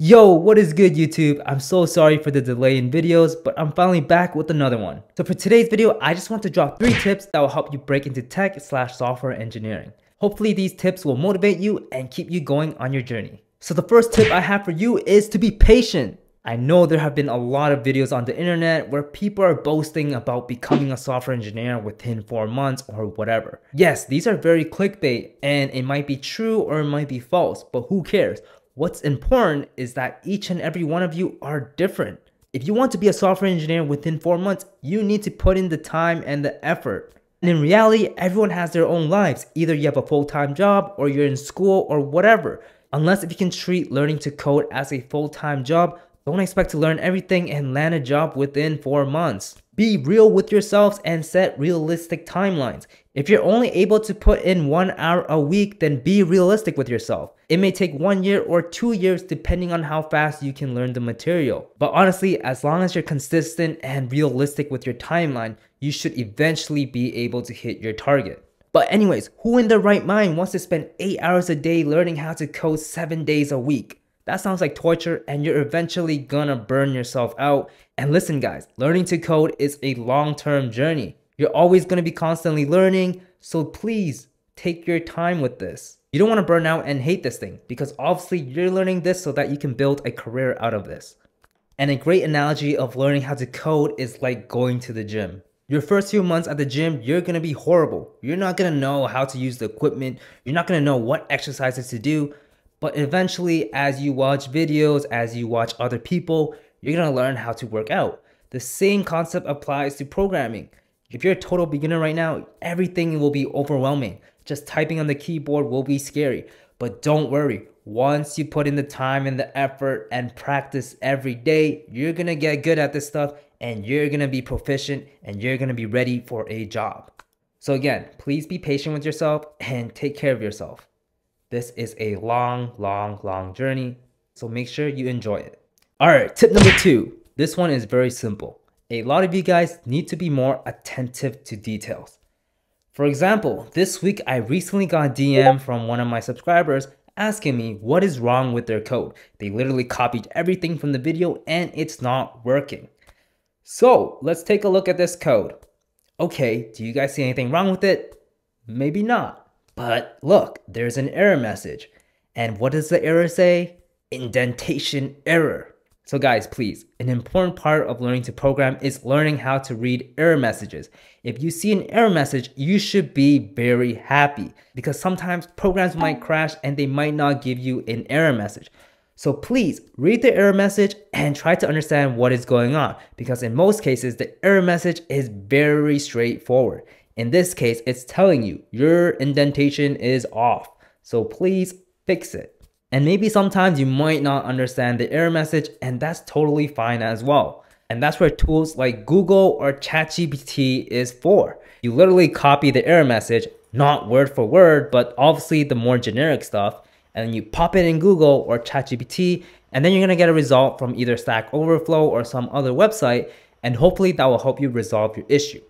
Yo, what is good YouTube? I'm so sorry for the delay in videos, but I'm finally back with another one. So for today's video, I just want to drop 3 tips that will help you break into tech slash software engineering. Hopefully these tips will motivate you and keep you going on your journey. So the first tip I have for you is to be patient. I know there have been a lot of videos on the internet where people are boasting about becoming a software engineer within 4 months or whatever. Yes, these are very clickbait and it might be true or it might be false, but who cares? What's important is that each and every one of you are different. If you want to be a software engineer within 4 months, you need to put in the time and the effort. And in reality, everyone has their own lives. Either you have a full-time job or you're in school or whatever. Unless if you can treat learning to code as a full-time job, don't expect to learn everything and land a job within 4 months. Be real with yourselves and set realistic timelines. If you're only able to put in one hour a week, then be realistic with yourself. It may take one year or two years depending on how fast you can learn the material. But honestly, as long as you're consistent and realistic with your timeline, you should eventually be able to hit your target. But anyways, who in their right mind wants to spend 8 hours a day learning how to code 7 days a week? That sounds like torture and you're eventually gonna burn yourself out. And listen guys, learning to code is a long-term journey. You're always gonna be constantly learning, so please take your time with this. You don't wanna burn out and hate this thing because obviously you're learning this so that you can build a career out of this. And a great analogy of learning how to code is like going to the gym. Your first few months at the gym, you're gonna be horrible. You're not gonna know how to use the equipment. You're not gonna know what exercises to do. But eventually, as you watch videos, as you watch other people, you're gonna learn how to work out. The same concept applies to programming. If you're a total beginner right now, everything will be overwhelming. Just typing on the keyboard will be scary. But don't worry, once you put in the time and the effort and practice every day, you're gonna get good at this stuff and you're gonna be proficient and you're gonna be ready for a job. So again, please be patient with yourself and take care of yourself. This is a long, long, long journey, so make sure you enjoy it. All right, tip number two. This one is very simple. A lot of you guys need to be more attentive to details. For example, this week I recently got a DM from one of my subscribers asking me what is wrong with their code. They literally copied everything from the video and it's not working. So let's take a look at this code. Okay, do you guys see anything wrong with it? Maybe not. But look, there's an error message. And what does the error say? Indentation error. So guys, please, an important part of learning to program is learning how to read error messages. If you see an error message, you should be very happy because sometimes programs might crash and they might not give you an error message. So please read the error message and try to understand what is going on because in most cases, the error message is very straightforward. In this case, it's telling you your indentation is off. So please fix it. And maybe sometimes you might not understand the error message and that's totally fine as well. And that's where tools like Google or ChatGPT is for. You literally copy the error message, not word for word, but obviously the more generic stuff, and you pop it in Google or ChatGPT, and then you're gonna get a result from either Stack Overflow or some other website, and hopefully that will help you resolve your issue.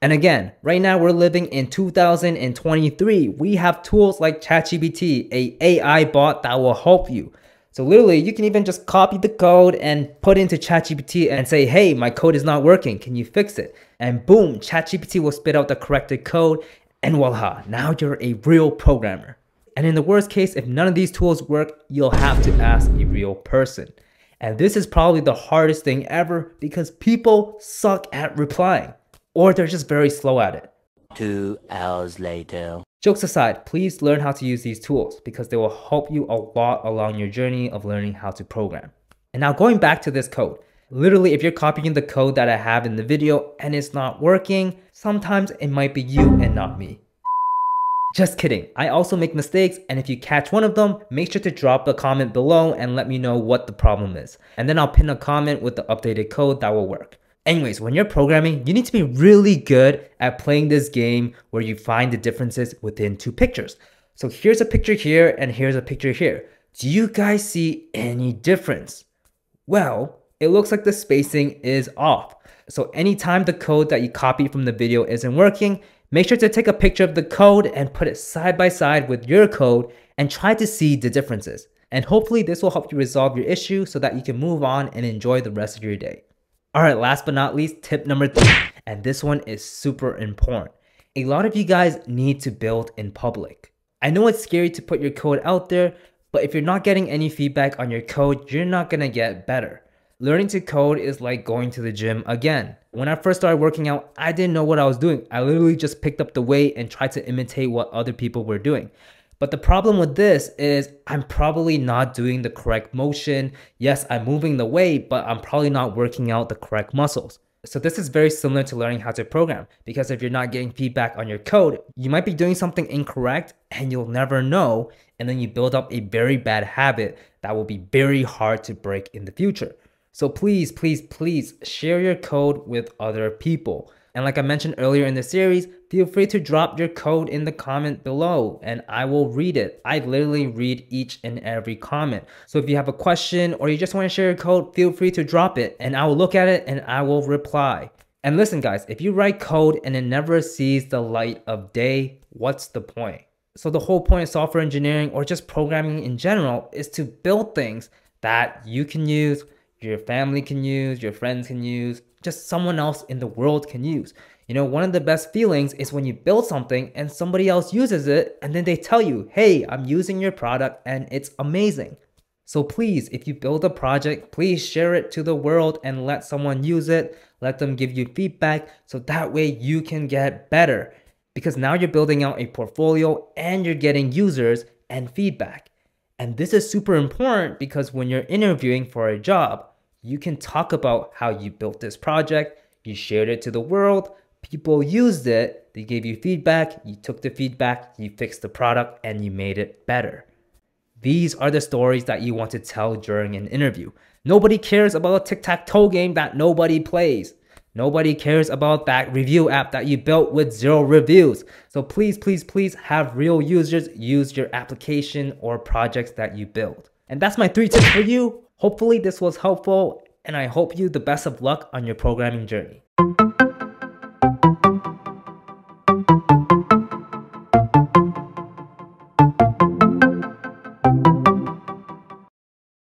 And again, right now we're living in 2023. We have tools like ChatGPT, a AI bot that will help you. So literally, you can even just copy the code and put into ChatGPT and say, hey, my code is not working. Can you fix it? And boom, ChatGPT will spit out the corrected code and voila, now you're a real programmer. And in the worst case, if none of these tools work, you'll have to ask a real person. And this is probably the hardest thing ever because people suck at replying or they're just very slow at it. Two hours later. Jokes aside, please learn how to use these tools because they will help you a lot along your journey of learning how to program. And now going back to this code, literally if you're copying the code that I have in the video and it's not working, sometimes it might be you and not me. Just kidding, I also make mistakes and if you catch one of them, make sure to drop a comment below and let me know what the problem is. And then I'll pin a comment with the updated code that will work. Anyways, when you're programming, you need to be really good at playing this game where you find the differences within two pictures. So here's a picture here and here's a picture here. Do you guys see any difference? Well, it looks like the spacing is off. So anytime the code that you copied from the video isn't working, make sure to take a picture of the code and put it side by side with your code and try to see the differences. And hopefully this will help you resolve your issue so that you can move on and enjoy the rest of your day. Alright, last but not least, tip number three, and this one is super important. A lot of you guys need to build in public. I know it's scary to put your code out there, but if you're not getting any feedback on your code, you're not gonna get better. Learning to code is like going to the gym again. When I first started working out, I didn't know what I was doing. I literally just picked up the weight and tried to imitate what other people were doing. But the problem with this is I'm probably not doing the correct motion. Yes, I'm moving the weight, but I'm probably not working out the correct muscles. So this is very similar to learning how to program because if you're not getting feedback on your code, you might be doing something incorrect and you'll never know. And then you build up a very bad habit that will be very hard to break in the future. So please, please, please share your code with other people. And like I mentioned earlier in the series, feel free to drop your code in the comment below and I will read it. I literally read each and every comment. So if you have a question or you just want to share your code, feel free to drop it and I will look at it and I will reply. And listen guys, if you write code and it never sees the light of day, what's the point? So the whole point of software engineering or just programming in general is to build things that you can use, your family can use, your friends can use, just someone else in the world can use. You know, one of the best feelings is when you build something and somebody else uses it and then they tell you, hey, I'm using your product and it's amazing. So please, if you build a project, please share it to the world and let someone use it. Let them give you feedback so that way you can get better. Because now you're building out a portfolio and you're getting users and feedback. And this is super important because when you're interviewing for a job, you can talk about how you built this project, you shared it to the world, people used it, they gave you feedback, you took the feedback, you fixed the product, and you made it better. These are the stories that you want to tell during an interview. Nobody cares about a tic-tac-toe game that nobody plays. Nobody cares about that review app that you built with zero reviews. So please, please, please have real users use your application or projects that you build. And that's my three tips for you. Hopefully this was helpful and I hope you the best of luck on your programming journey.